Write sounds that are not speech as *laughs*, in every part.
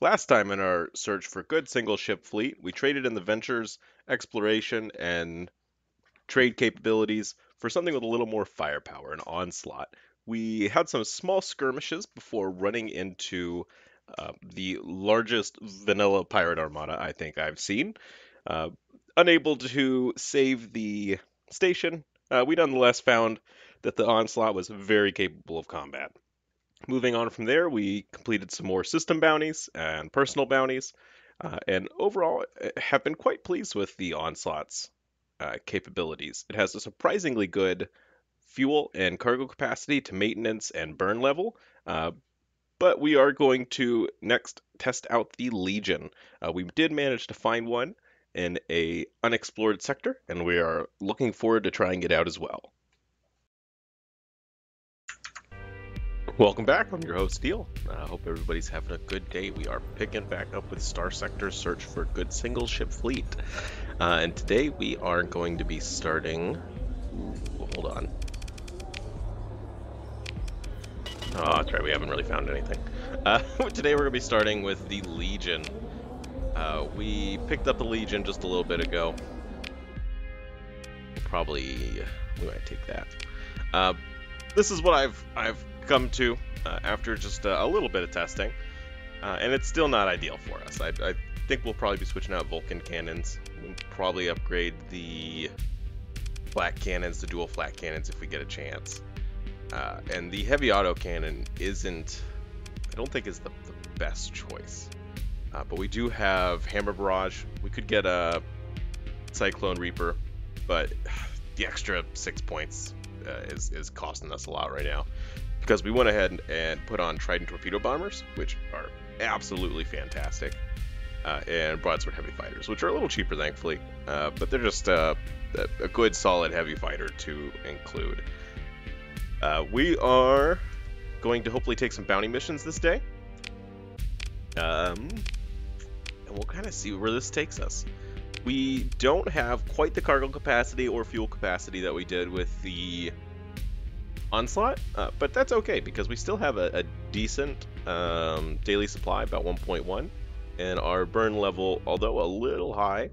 Last time in our search for good single ship fleet, we traded in the ventures, exploration, and trade capabilities for something with a little more firepower, an onslaught. We had some small skirmishes before running into uh, the largest vanilla pirate armada I think I've seen. Uh, unable to save the station, uh, we nonetheless found that the onslaught was very capable of combat. Moving on from there, we completed some more system bounties and personal bounties, uh, and overall uh, have been quite pleased with the Onslaught's uh, capabilities. It has a surprisingly good fuel and cargo capacity to maintenance and burn level, uh, but we are going to next test out the Legion. Uh, we did manage to find one in a unexplored sector, and we are looking forward to trying it out as well. Welcome back. I'm your host, Steel. I hope everybody's having a good day. We are picking back up with Starsector Search for good single ship fleet. Uh, and today we are going to be starting. Ooh, hold on. Oh, that's right. We haven't really found anything. Uh, *laughs* today we're going to be starting with the Legion. Uh, we picked up the Legion just a little bit ago. Probably we might take that. Uh, this is what I've I've come to uh, after just a, little bit of testing, uh, and it's still not ideal for us. I, I, think we'll probably be switching out Vulcan cannons. We'll probably upgrade the flak cannons to dual flak cannons if we get a chance. Uh, and the heavy auto cannon isn't, I don't think is the, the best choice. Uh, but we do have Hammer Barrage. We could get a Cyclone Reaper, but *sighs* the extra six points uh, is, is costing us a lot right now because we went ahead and put on Trident torpedo bombers, which are absolutely fantastic, uh, and broadsword heavy fighters, which are a little cheaper, thankfully, uh, but they're just uh, a good, solid heavy fighter to include. Uh, we are going to hopefully take some bounty missions this day, um, and we'll kind of see where this takes us. We don't have quite the cargo capacity or fuel capacity that we did with the Onslaught, uh, but that's okay because we still have a, a decent um, daily supply, about 1.1, and our burn level, although a little high,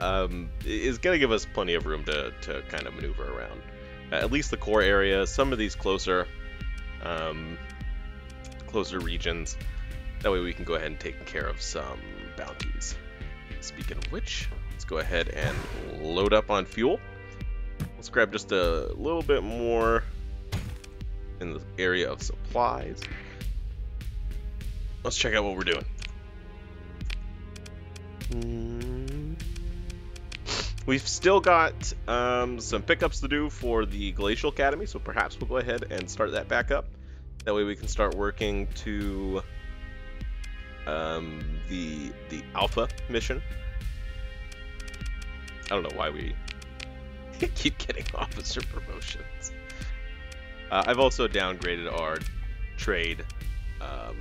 um, is going to give us plenty of room to, to kind of maneuver around. At least the core area, some of these closer, um, closer regions. That way we can go ahead and take care of some bounties. Speaking of which, let's go ahead and load up on fuel. Let's grab just a little bit more in the area of supplies. Let's check out what we're doing. Hmm. We've still got um, some pickups to do for the Galatia Academy, so perhaps we'll go ahead and start that back up. That way we can start working to um, the the Alpha mission. I don't know why we *laughs* keep getting *laughs* officer promotions. Uh, I've also downgraded our trade um,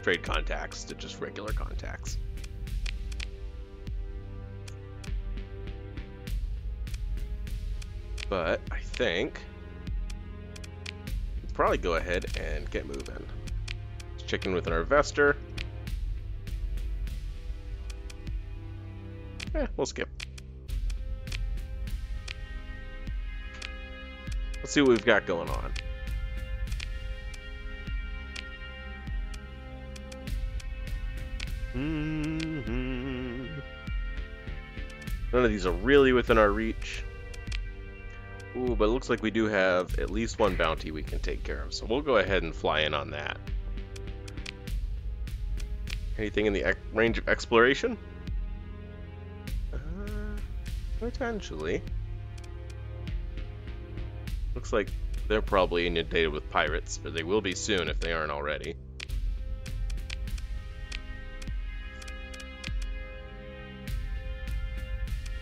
trade contacts to just regular contacts. But I think we'll probably go ahead and get moving. Let's check in with our investor. Eh, we'll skip. Let's see what we've got going on. Mm-hmm. None of these are really within our reach. Ooh, but it looks like we do have at least one bounty we can take care of, so we'll go ahead and fly in on that. Anything in the range of exploration? Uh, potentially. Looks like they're probably inundated with pirates, or they will be soon if they aren't already.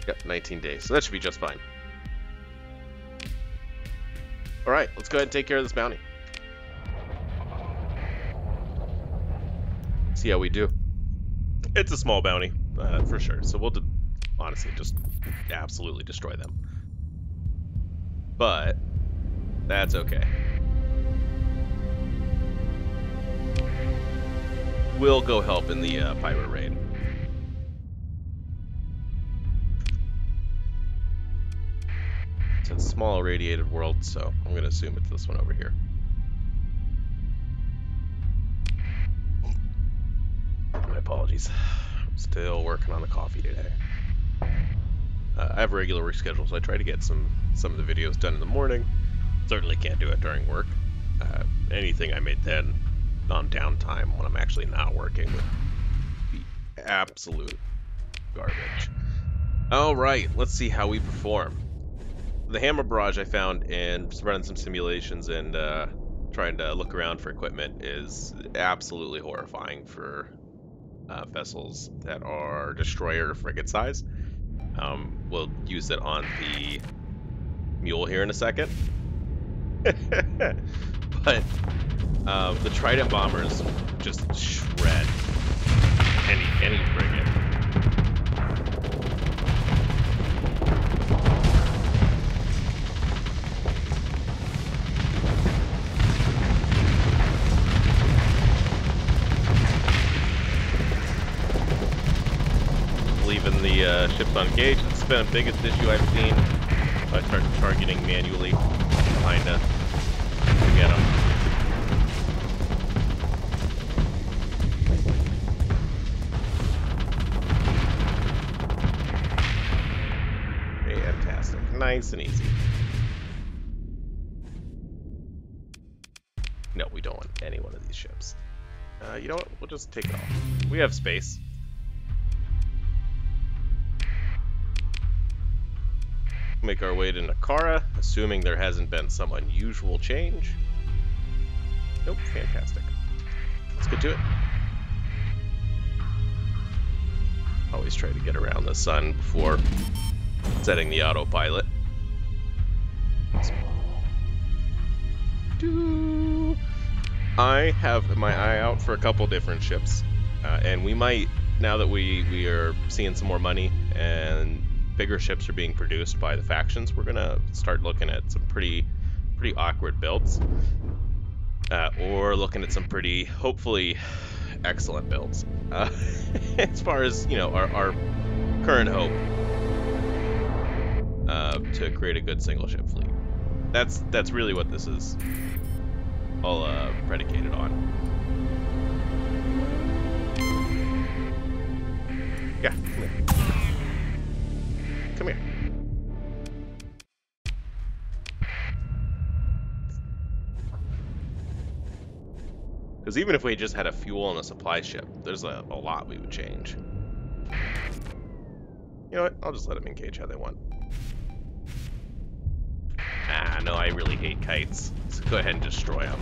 Yep, 19 days, so that should be just fine. Alright, let's go ahead and take care of this bounty. See how we do. It's a small bounty, uh, for sure, so we'll honestly just absolutely destroy them. But that's okay. We'll go help in the uh, pirate raid. It's a small irradiated world, so I'm going to assume it's this one over here. My apologies. I'm still working on the coffee today. Uh, I have a regular work schedule, so I try to get some some of the videos done in the morning. Certainly can't do it during work. Uh, anything I made then on downtime when I'm actually not working would be absolute garbage. All right, let's see how we perform. The hammer barrage I found in running some simulations and uh, trying to look around for equipment is absolutely horrifying for uh, vessels that are destroyer frigate size. Um, we'll use it on the mule here in a second. *laughs* but um, the Trident bombers just shred any any frigate. Leaving the uh, ships on gauge. It's been the biggest issue I've seen. I start targeting manually behind us Nice and easy. No, we don't want any one of these ships. Uh, you know what? We'll just take it off. We have space. Make our way to Nakara, assuming there hasn't been some unusual change. Nope, fantastic. Let's get to it. Always try to get around the sun before setting the autopilot. Doo. I have my eye out for a couple different ships, uh, and we might now that we we are seeing some more money and bigger ships are being produced by the factions. We're gonna start looking at some pretty pretty awkward builds, uh, or looking at some pretty hopefully excellent builds. Uh, *laughs* as far as you know, our, our current hope uh, to create a good single ship fleet. That's that's really what this is all uh, predicated on. Yeah, come here. Come here. Because even if we just had a fuel and a supply ship, there's a, a lot we would change. You know what? I'll just let them engage how they want. Ah, no, I really hate kites. So go ahead and destroy them.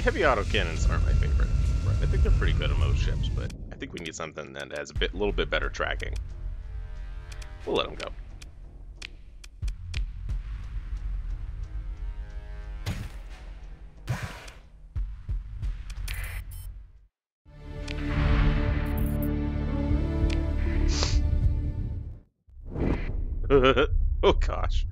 Heavy autocannons aren't my favorite. I think they're pretty good on most ships, but I think we need something that has a bit, a little bit better tracking. We'll let them go. *laughs* oh gosh.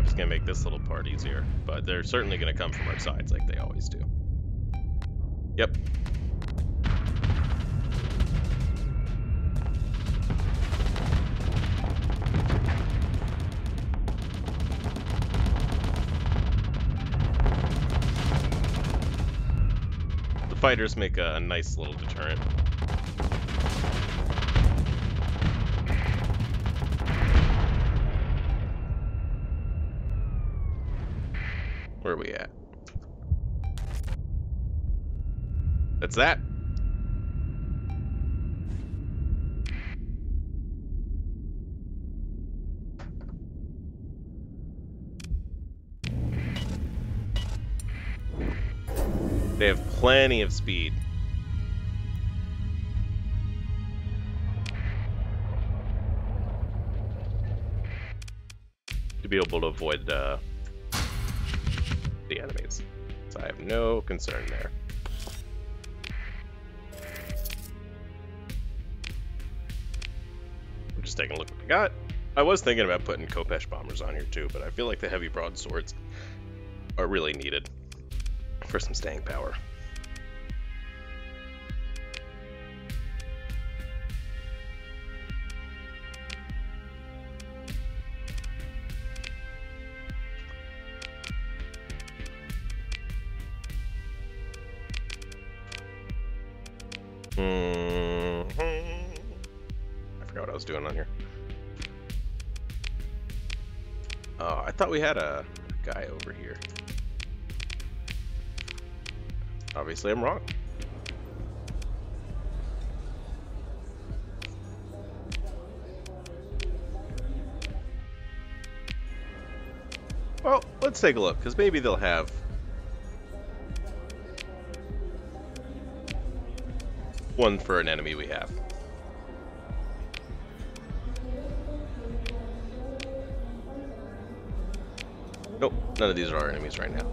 5 is going to make this little part easier, but they're certainly going to come from our sides like they always do. Yep. The fighters make a, a nice little deterrent. We at? That's that. They have plenty of speed. To be able to avoid uh, the enemies. So I have no concern there. I'm just taking a look what we got. I was thinking about putting Khopesh bombers on here too, but I feel like the heavy broadswords are really needed for some staying power. Thought we had a guy over here. Obviously, I'm wrong. Well, let's take a look, because maybe they'll have one for an enemy we have. None of these are our enemies right now.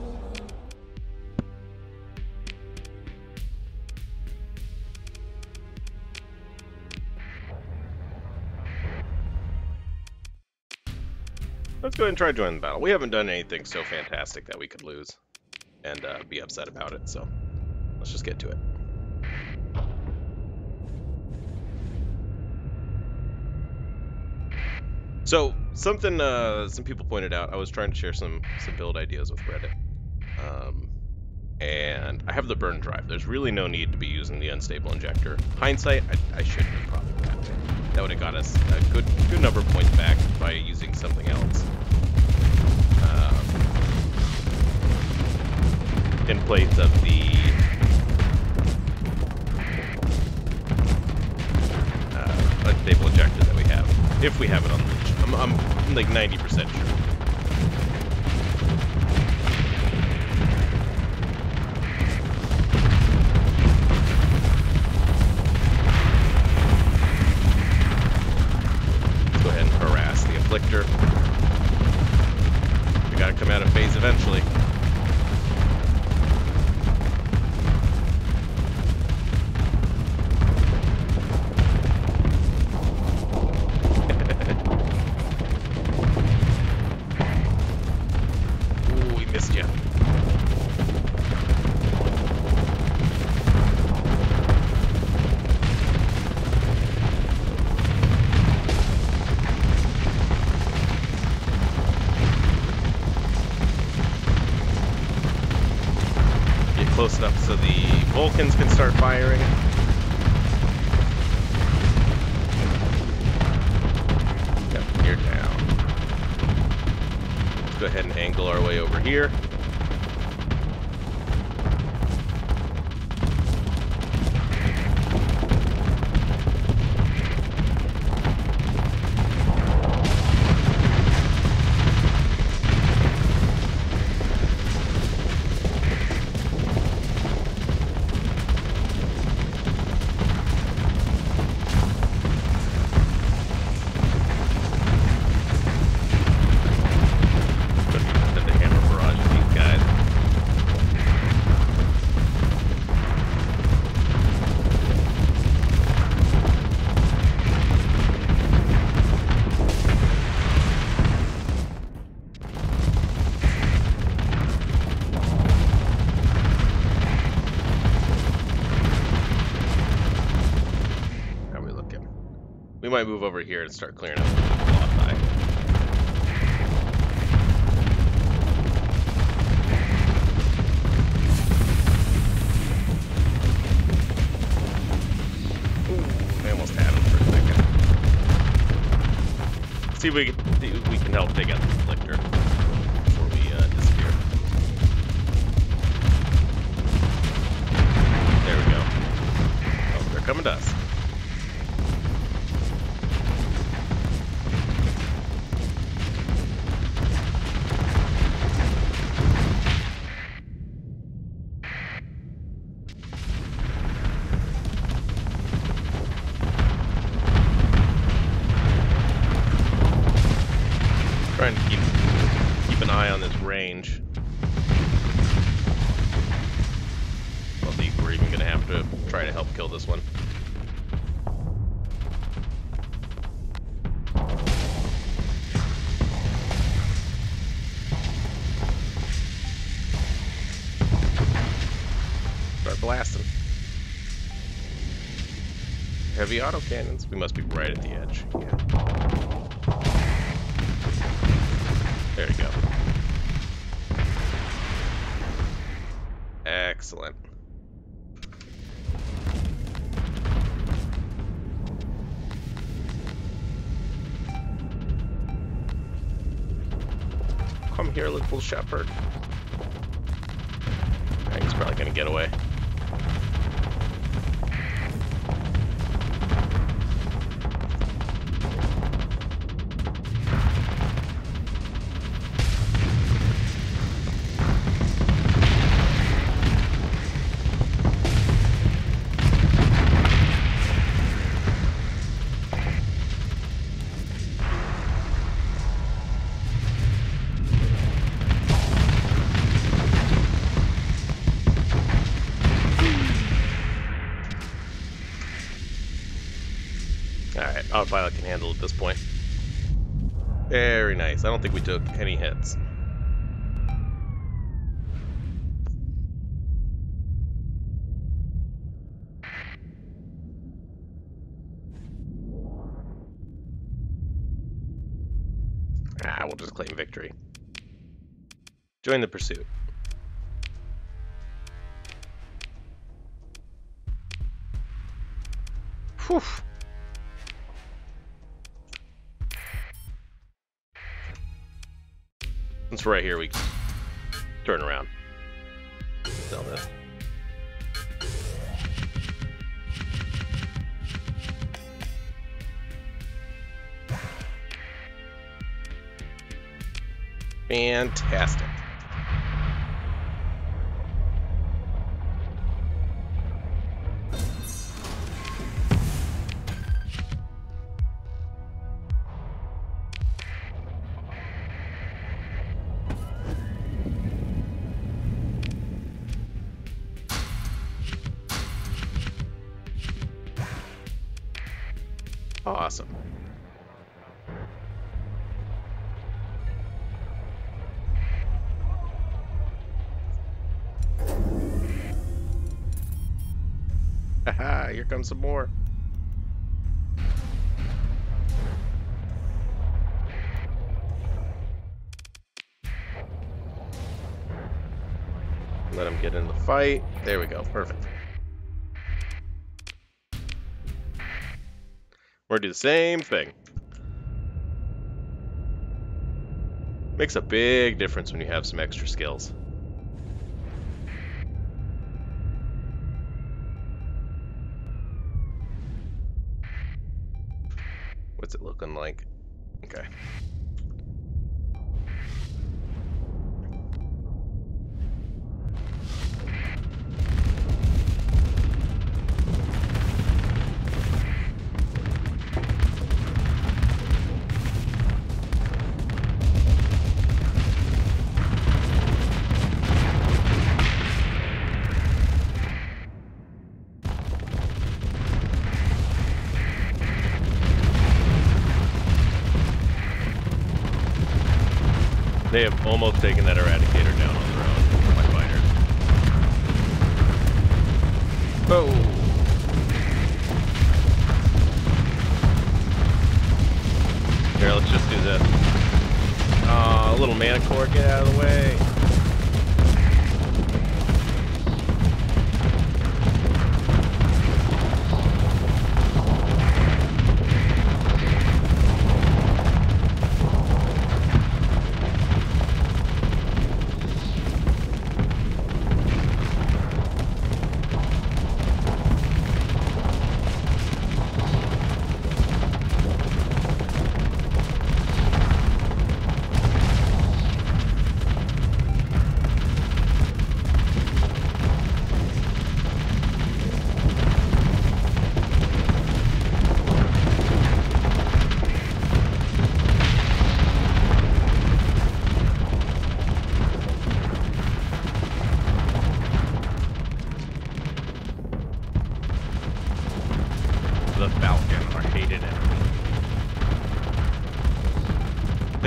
Let's go ahead and try joining the battle. We haven't done anything so fantastic that we could lose and uh, be upset about it, so let's just get to it. So something uh, some people pointed out. I was trying to share some some build ideas with Reddit, um, and I have the burn drive. There's really no need to be using the unstable injector. Hindsight, I, I shouldn't have probably that would have got us a good good number of points back by using something else. Um, in place of the uh, unstable injector that we have, if we have it on the I'm, I'm like 90% sure. Might move over here and start clearing up the qualify. Ooh, I almost had him for a second. See if we can, see if we can help take out Autocannons. We must be right at the edge. Yeah. There you go. Excellent. Come here, little shepherd. Alright, autopilot can handle at this point. Very nice. I don't think we took any hits. Ah, we'll just claim victory. Join the pursuit. Whew. Since we're right here, we can turn around. Sell this. Fantastic. Some more. Let him get in the fight. There we go. Perfect. We're gonna do the same thing. Makes a big difference when you have some extra skills. Looking like? Okay.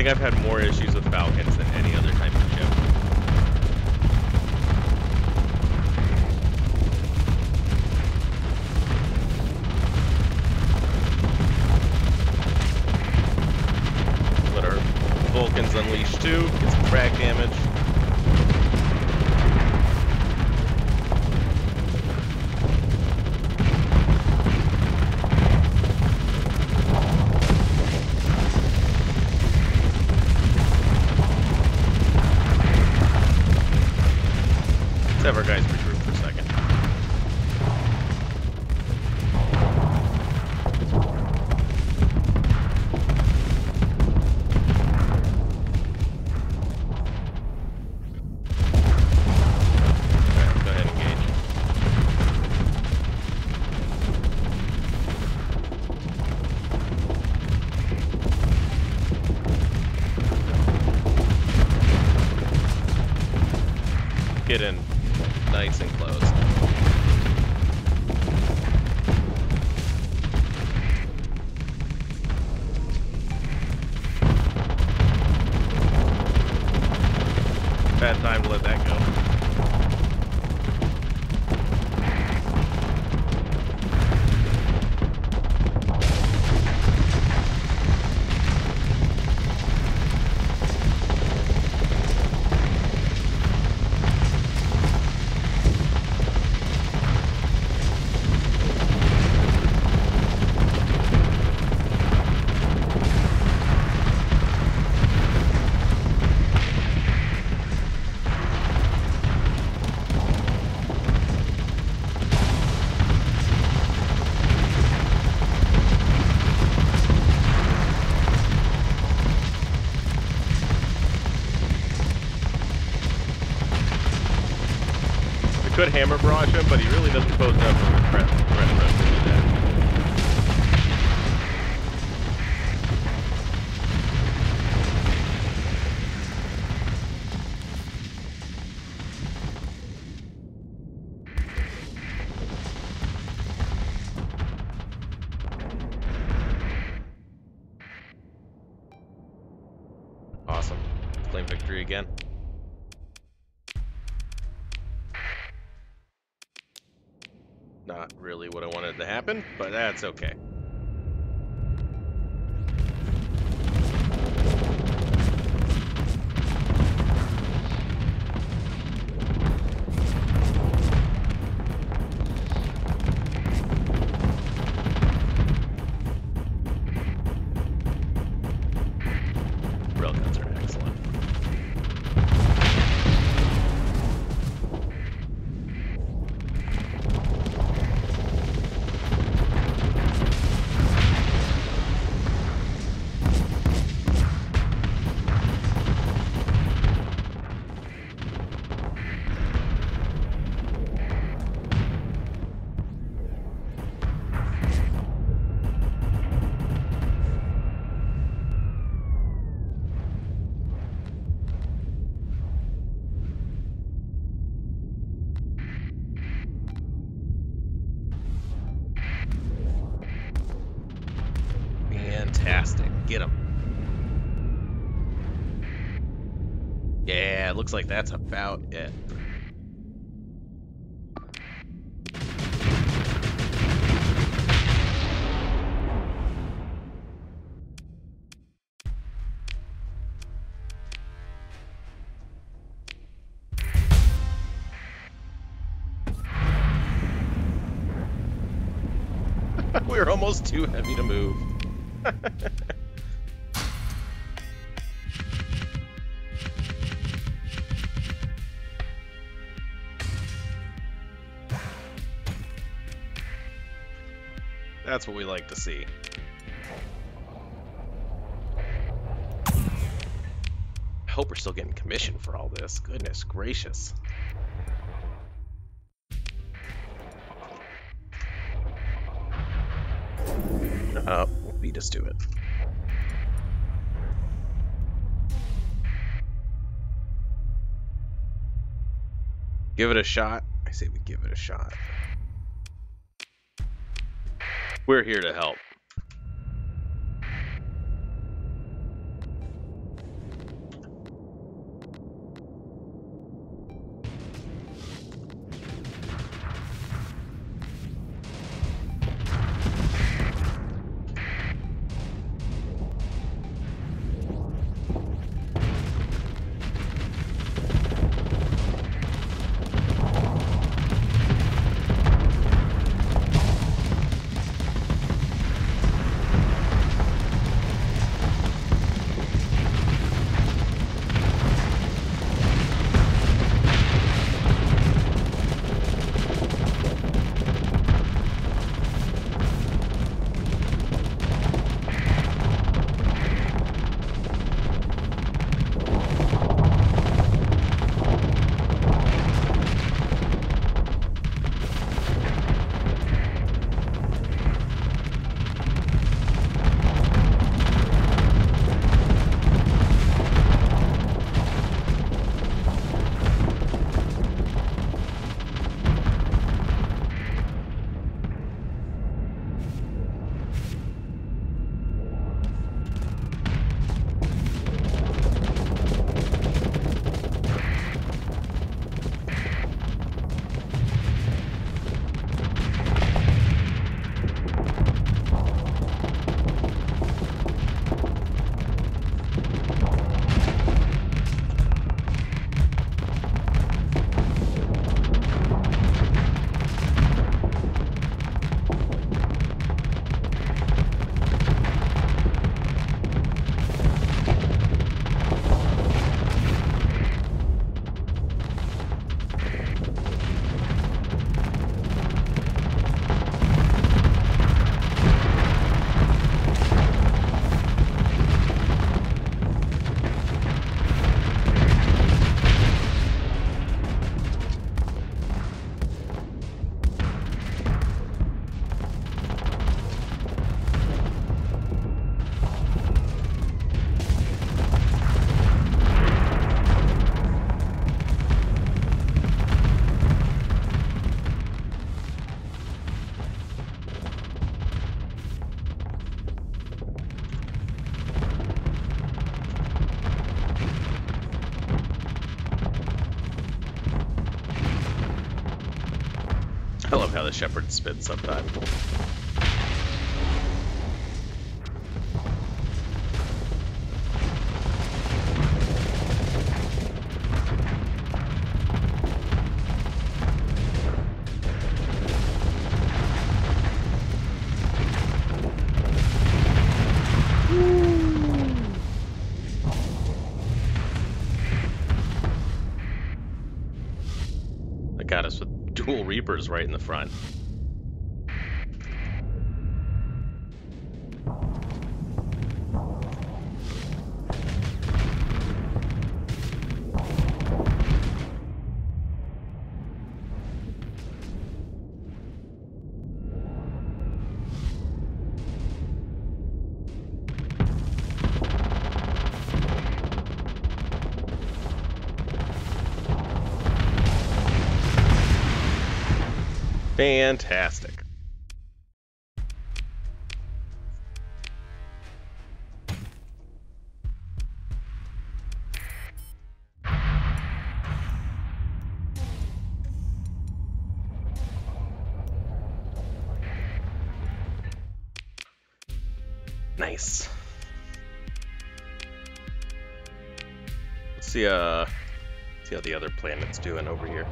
Think I've had more issues with Falcons hammer barrage him, but he really doesn't pose enough of a threat, threat for that's okay. That's about it. *laughs* We're almost too heavy to move. *laughs* That's what we like to see. I hope we're still getting commission for all this. Goodness gracious. Uh, beat us to it. Give it a shot. I say we give it a shot. We're here to help. Love how the shepherd spins sometimes. Got us with dual reapers right in the front. Fantastic. Nice. Let's see, uh, see how the other planet's doing over here.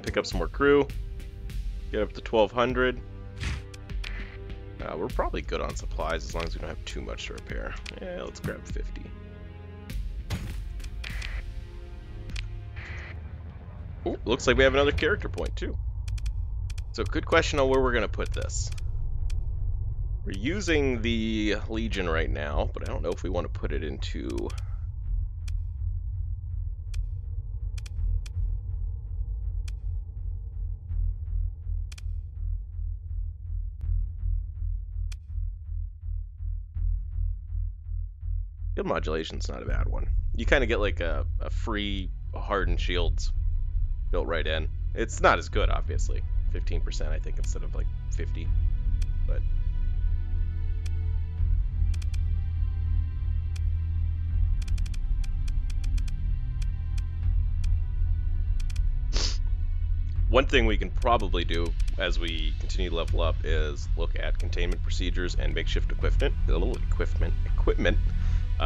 And pick up some more crew. Get up to 1200. Uh, we're probably good on supplies as long as we don't have too much to repair. Yeah, let's grab 50. Ooh, looks like we have another character point too. So good question on where we're going to put this. We're using the Legion right now, but I don't know if we want to put it into... Field modulation's not a bad one. You kind of get like a, a free hardened shields built right in. It's not as good, obviously. 15% I think instead of like 50, but one thing we can probably do as we continue to level up is look at containment procedures and makeshift equipment, a little equipment, equipment,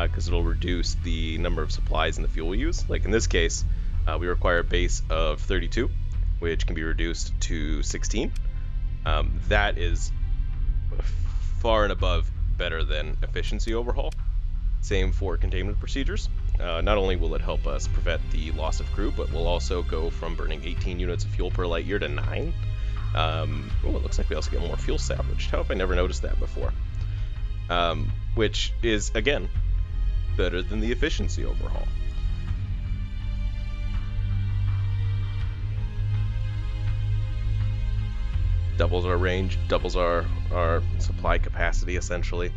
because uh, it'll reduce the number of supplies and the fuel we use. Like in this case, uh, we require a base of 32, which can be reduced to 16. Um, that is far and above better than efficiency overhaul. Same for containment procedures. Uh, not only will it help us prevent the loss of crew, but we'll also go from burning 18 units of fuel per light year to 9. Um, oh, it looks like we also get more fuel salvaged. How have I never noticed that before? Um, which is, again, better than the efficiency overhaul. Doubles our range, doubles our, our supply capacity, essentially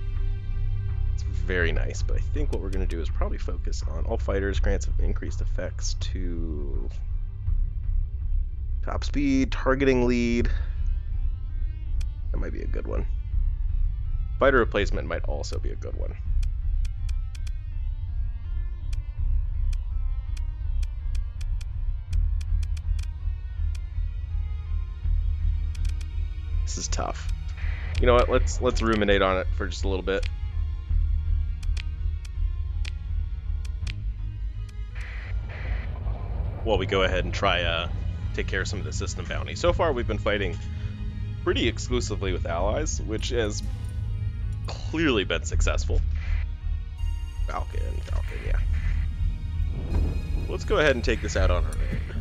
It's very nice, but I think what we're going to do is probably focus on all fighters grants of increased effects to top speed, targeting lead. That might be a good one. Fighter replacement might also be a good one. Is tough. You know what? Let's let's ruminate on it for just a little bit. while we go ahead and try uh, take care of some of the system bounty. So far, we've been fighting pretty exclusively with allies, which has clearly been successful. Falcon, Falcon, yeah. Let's go ahead and take this out on our own.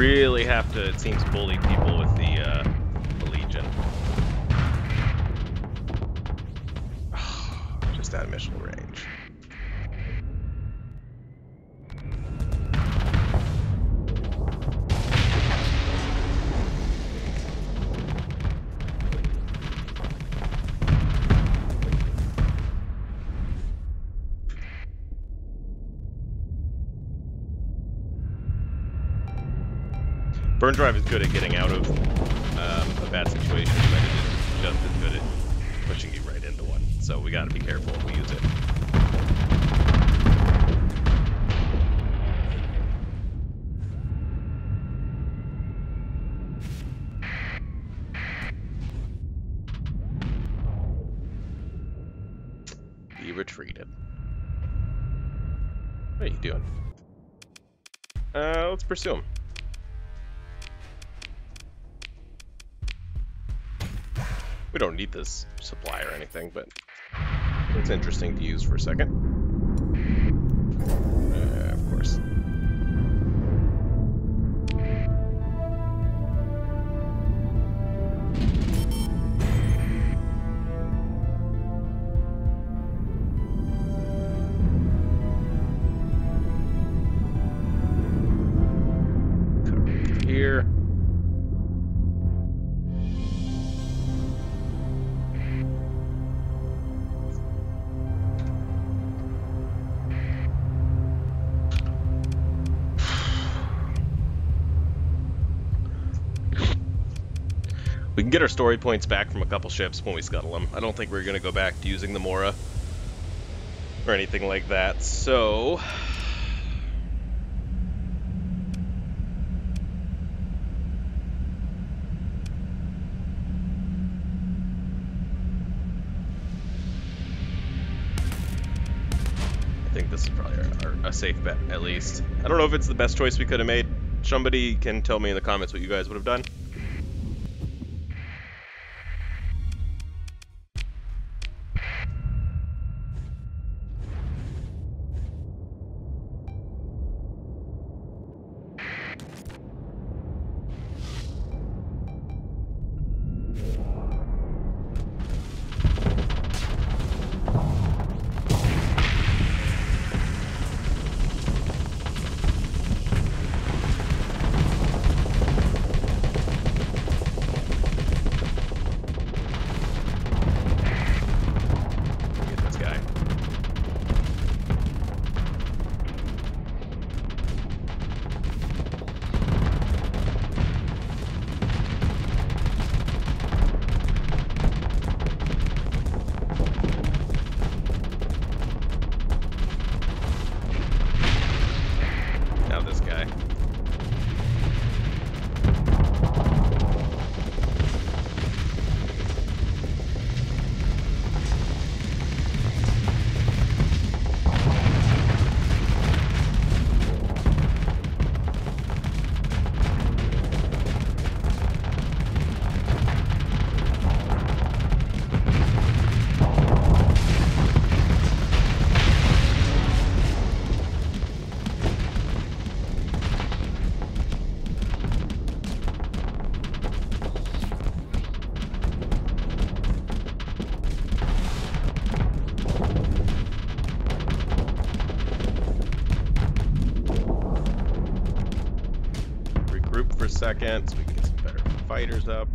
Really have to, it seems, bully people with the, uh, the Legion. *sighs* Just out of mission Drive is good at getting out of um, a bad situation, but it is just as good at pushing you right into one. So we gotta be careful when we use it. He retreated. What are you doing? Uh, let's pursue him. Don't need this supply or anything, but it's interesting to use for a second. Get our story points back from a couple ships when we scuttle them. I don't think we're going to go back to using the Mora or anything like that, so... I think this is probably our, our, a safe bet, at least. I don't know if it's the best choice we could have made. Somebody can tell me in the comments what you guys would have done. Regroup for a second so we can get some better fighters up.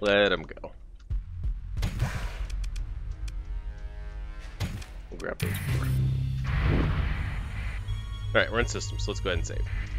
Let him go. We'll grab those four. Alright, we're in systems, so let's go ahead and save.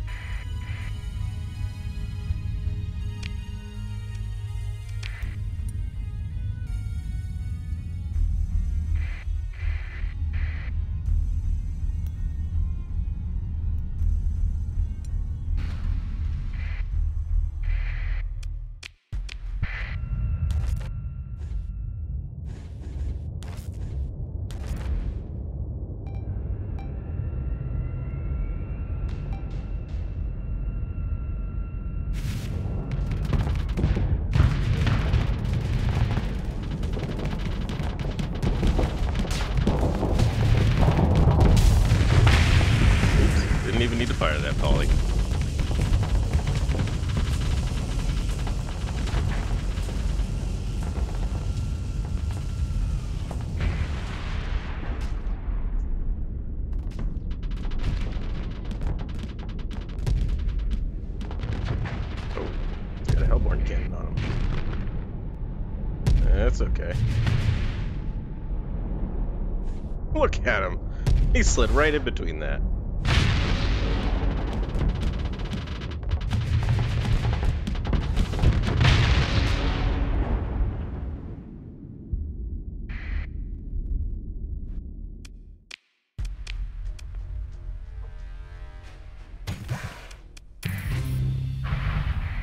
Slid right in between that.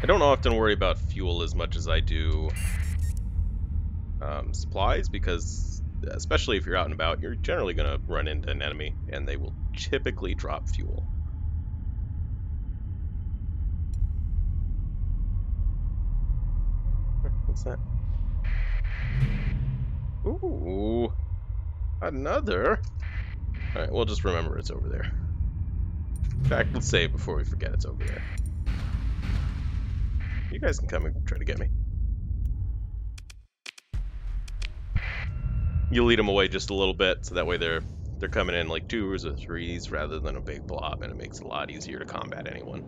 I don't often worry about fuel as much as I do um, supplies because, especially if you're out and about, you're generally going to run into an enemy and they will typically drop fuel. What's that? Ooh, another. All right, we'll just remember it's over there. In fact, let's save before we forget it's over there. You guys can come and try to get me. You lead them away just a little bit, so that way they're they're coming in like twos or threes rather than a big blob, and it makes it a lot easier to combat anyone.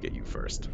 Get you first.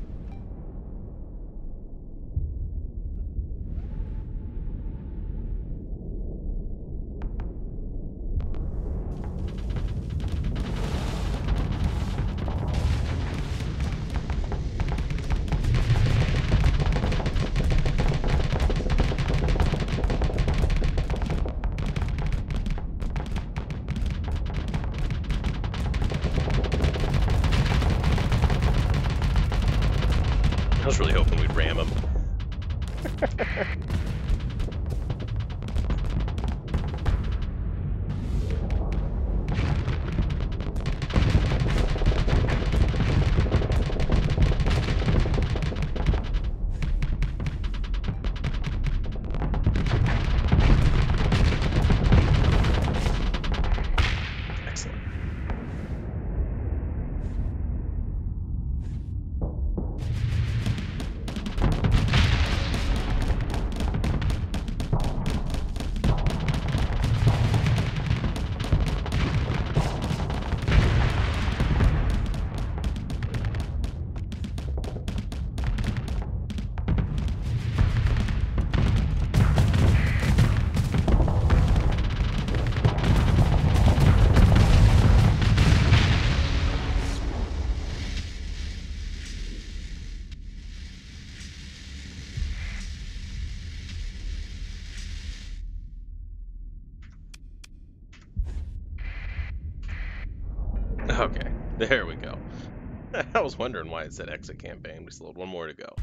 *laughs* Okay, there we go. *laughs* I was wondering why it said exit campaign. We still had one more to go.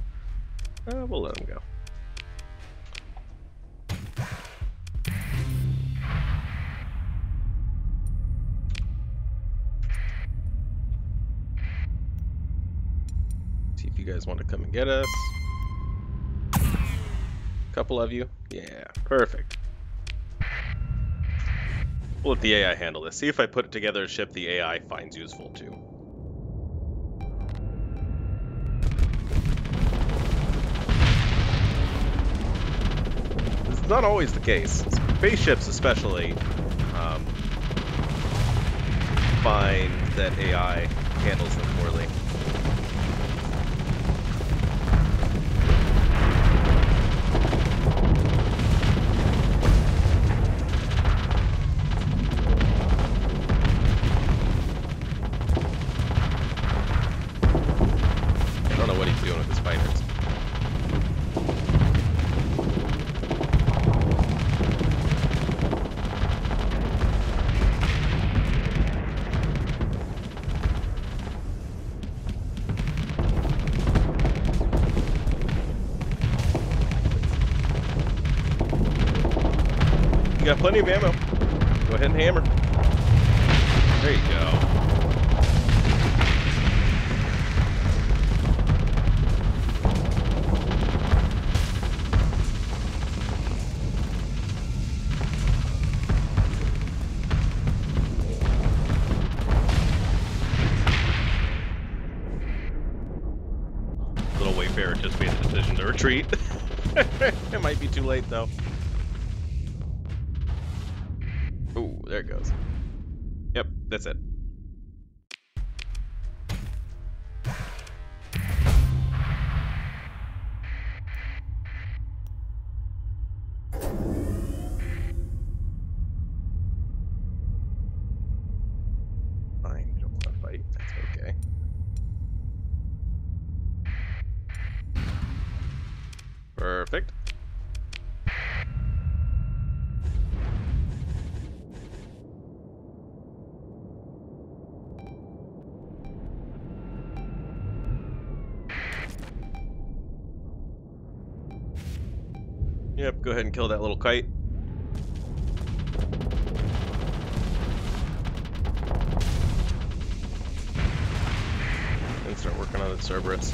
Uh, we'll let him go. See if you guys want to come and get us. A Couple of you? Yeah, perfect. We'll let the AI handle this. See if I put together a ship the AI finds useful too. Is not always the case. Spaceships especially um, find that AI handles them poorly. You got plenty of ammo. Go Ooh, there it goes. Yep, that's it. And kill that little kite. And start working on the Cerberus.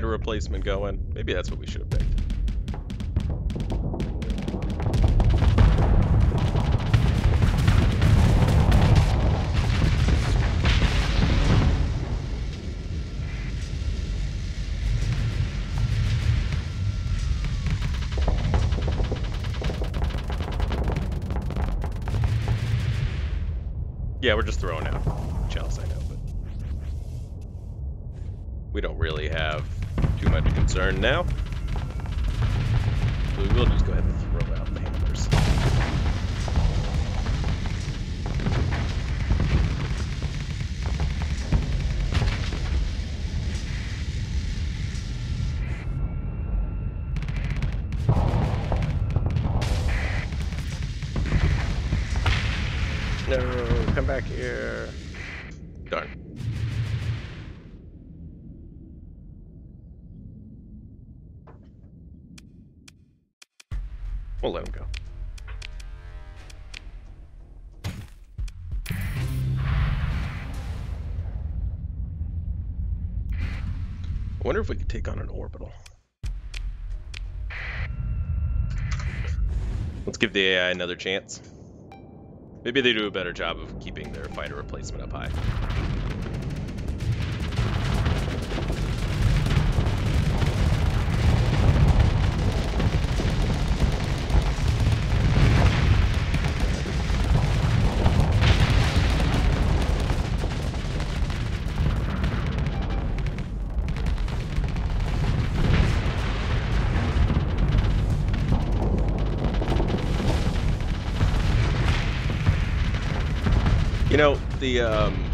Get replacement going. Maybe that's what we should have picked. Wonder if we could take on an orbital. Let's give the AI another chance. Maybe they do a better job of keeping their fighter replacement up high. The um,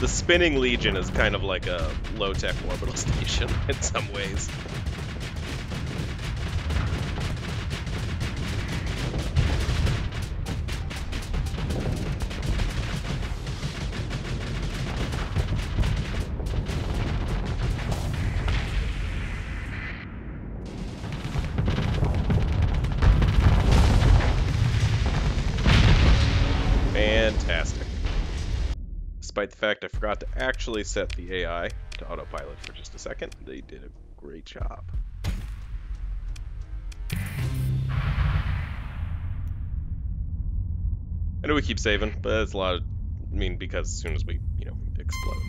the spinning legion is kind of like a low-tech orbital *laughs* station in some ways. Despite the fact I forgot to actually set the AI to autopilot for just a second, they did a great job. I know we keep saving, but it's a lot of, I mean, because as soon as we, you know, explode.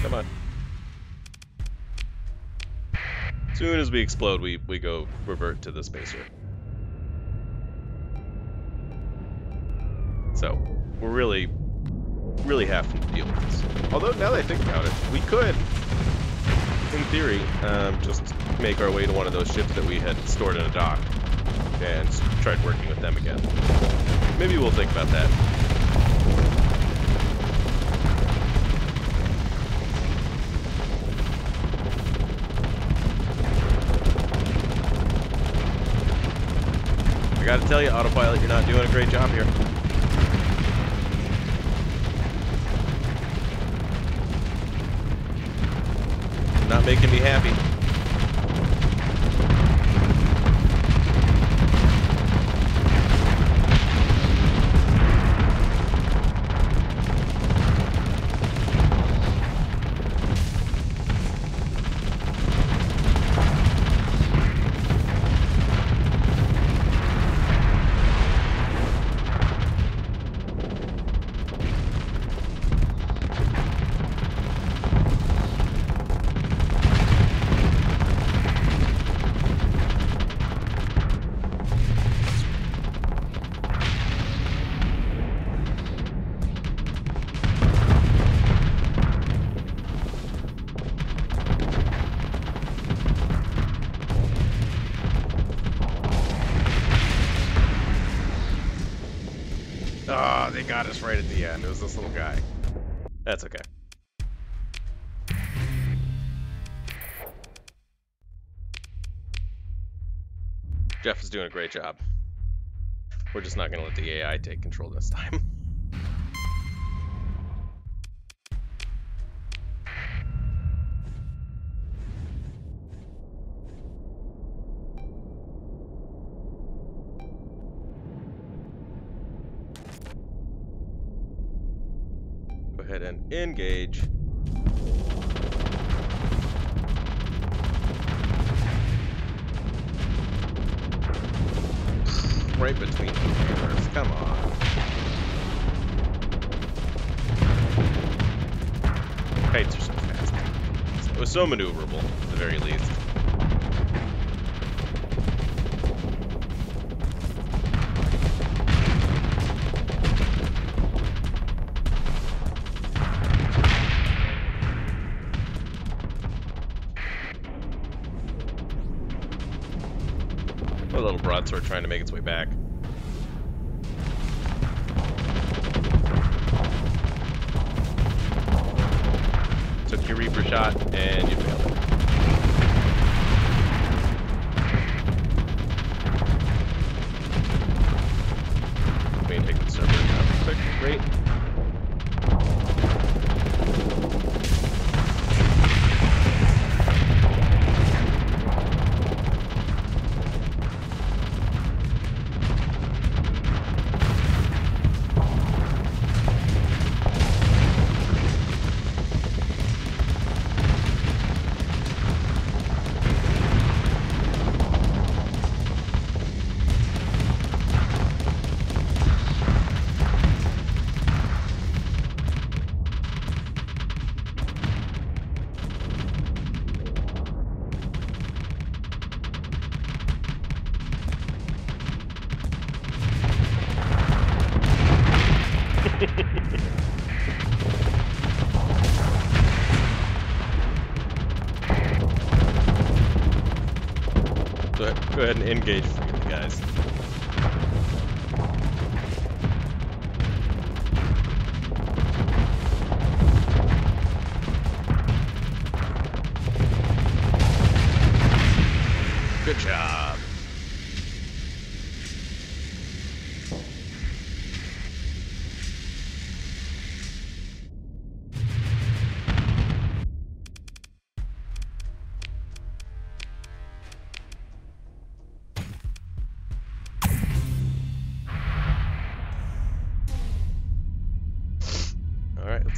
Come on. As soon as we explode, we, we go revert to the spacer. So, we're really, really having to deal with this. Although, now that I think about it, we could, in theory, um, just make our way to one of those ships that we had stored in a dock and tried working with them again. Maybe we'll think about that. I gotta tell you, autopilot, you're not doing a great job here. Not making me happy. Right at the end. It was this little guy. That's okay. Jeff is doing a great job. We're just not going to let the AI take control this time. *laughs* broadsword trying to make its way back. Took your Reaper shot, and you engage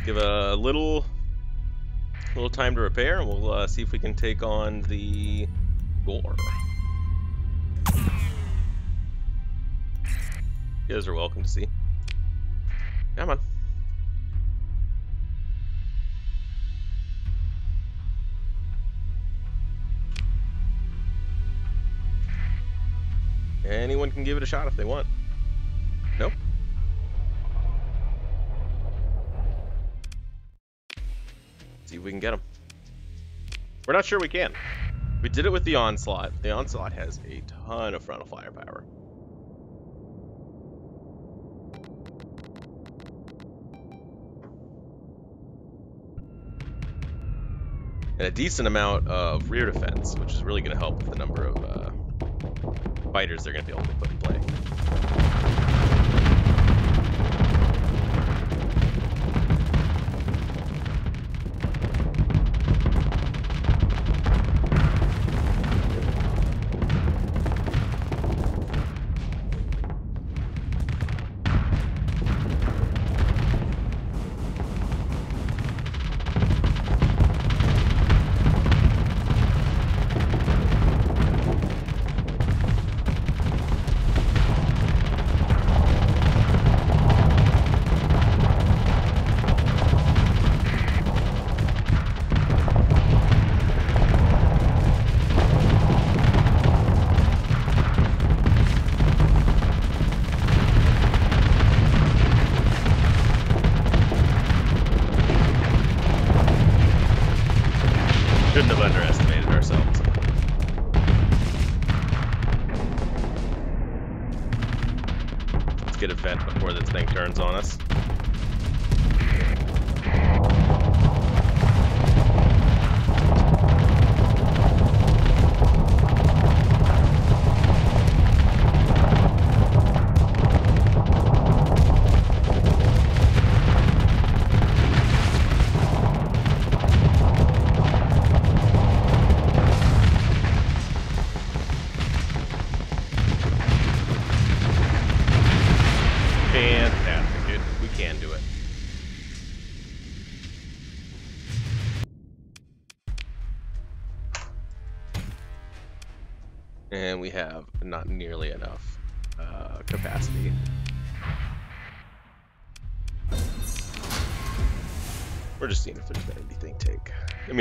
give a little, little time to repair, and we'll uh, see if we can take on the gore. You guys are welcome to see. Come on. Anyone can give it a shot if they want. If we can get them. We're not sure we can. We did it with the Onslaught. The Onslaught has a ton of frontal firepower. And a decent amount of rear defense, which is really going to help with the number of uh, fighters they're going to be able to put in play.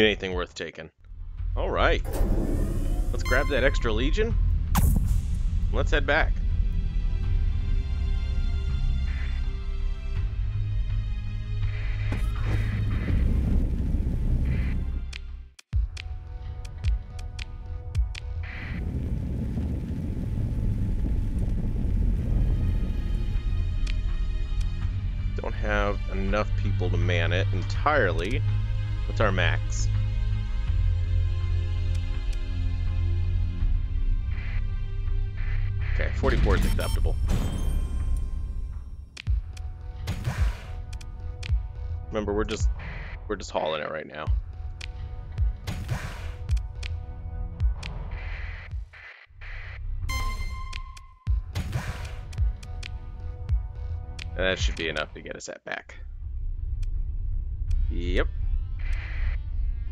get anything worth taking. Alright. Let's grab that extra legion. Let's head back. Don't have enough people to man it entirely. What's our max? Okay, 44 is acceptable. Remember, we're just we're just hauling it right now. That should be enough to get us that back. Yep.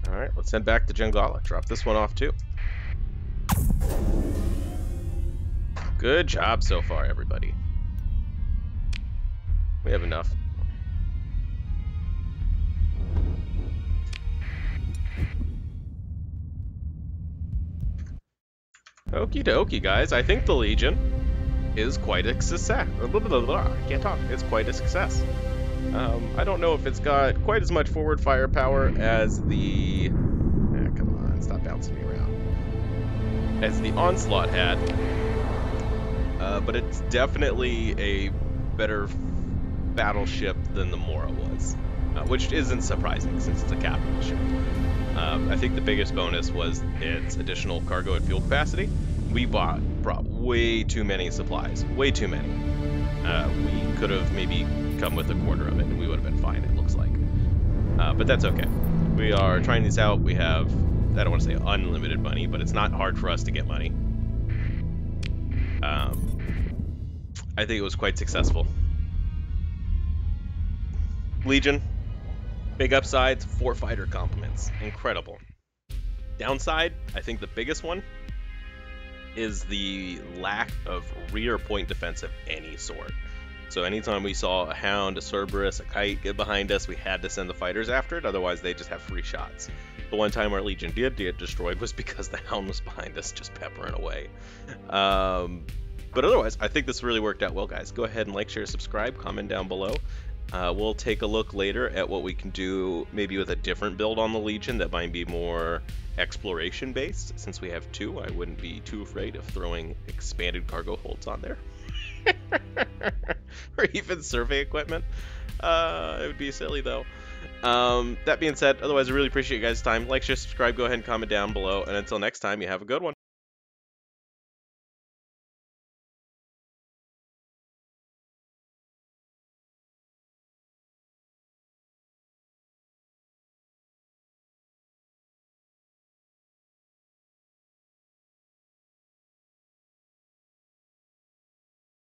Alright, let's head back to Jangala. Drop this one off too. Good job so far, everybody. We have enough. Okie dokie, guys. I think the Legion is quite a success. I can't talk. It's quite a success. Um, I don't know if it's got quite as much forward firepower as the... Ah, come on, stop bouncing me around. As the Onslaught had. Uh, but it's definitely a better battleship than the Mora was. Uh, which isn't surprising since it's a capital ship. Um, I think the biggest bonus was its additional cargo and fuel capacity. We bought brought way too many supplies, way too many. Uh, we could have maybe come with a quarter of it, and we would have been fine. It looks like, uh, but that's okay. We are trying these out. We have I don't want to say unlimited money, but it's not hard for us to get money. Um, I think it was quite successful. Legion, Big upsides, four fighter complements. Incredible. Downside, I think the biggest one is the lack of rear point defense of any sort. So anytime we saw a Hound, a Cerberus, a Kite get behind us, we had to send the fighters after it, otherwise they just have free shots. The one time our Legion did get destroyed was because the Hound was behind us, just peppering away. Um, but otherwise, I think this really worked out well, guys. Go ahead and like, share, subscribe, comment down below. Uh, we'll take a look later at what we can do maybe with a different build on the Legion that might be more exploration based. Since we have two, I wouldn't be too afraid of throwing expanded cargo holds on there. *laughs* or even survey equipment. Uh, it would be silly though. Um, that being said, otherwise, I really appreciate you guys' time. Like, share, subscribe, go ahead and comment down below. And until next time, you have a good one.